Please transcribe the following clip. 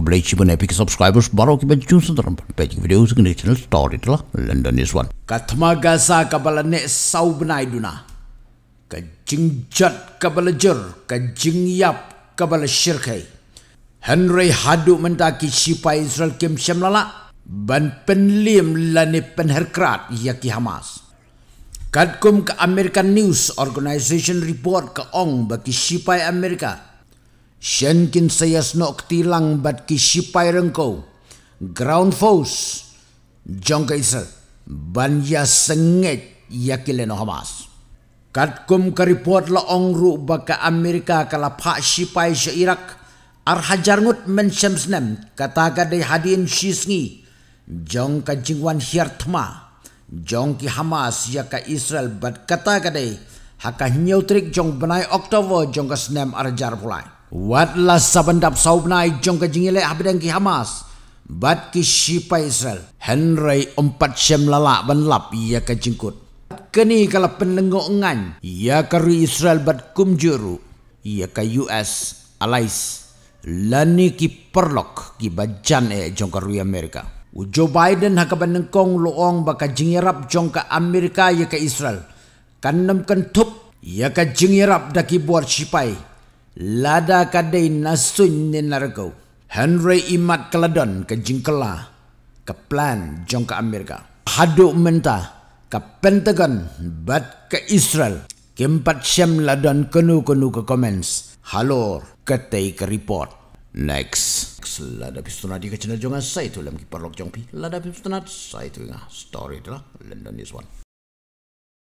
ku boleh cium epic subscribers baru kita jumpa sendiri page video segini channel story telah London is one. Katma gasa kabala ne sau benai duna. Ka jingjat kabala jer ka jingyap kabala syirkai Henry hadu mendaki sipai Israel kim syamlala ban penlim lani penherkrat yaki Hamas. Kadkum ke American News Organization report ke ong bagi sipai Amerika Shen kin saya snok tilang bat ki sipai rengko. Ground force. Jong ka isa. Ban ya senget ya kileno Hamas. Kat kum ka report la ong ru baka Amerika kala pak sipai sa Iraq. Ar ngut men syamsnem. Kata ka day hadin shisngi. Jong ka jingwan hiartma. Jong ki Hamas ya ka Israel bat kata ka day. Haka nyutrik jong benai Oktober jong ka snem arjar pulai. Wat la sabandap saubnai jong ka jingile abdang ki Hamas. Bat ki shipa Israel. Henry empat syem lala ban lap ia ka jingkut. Kini kala penlengo ngan. Ia ka ru Israel bat kumjuru. Ia ka US alais. Lani ki perlok ki bajan e jong ka ru Amerika. Joe Biden haka banengkong loong baka jingirap jong ka Amerika ia ka Israel. Kanam kan tup. Ia ka jingirap daki buat shipai lada kadai nasun ni narko. Henry Imat Keladon ke Jingkela ke plan jong ke Amerika. Haduk mentah ke Pentagon bat ke Israel. Keempat syam ladon kenu-kenu ke comments. Halor ketai ke report. Next. Lada pistonat di ke channel jongan saya tu dalam kiparlok jongpi. Lada pistonat saya tu ngah story tu lah. London is one.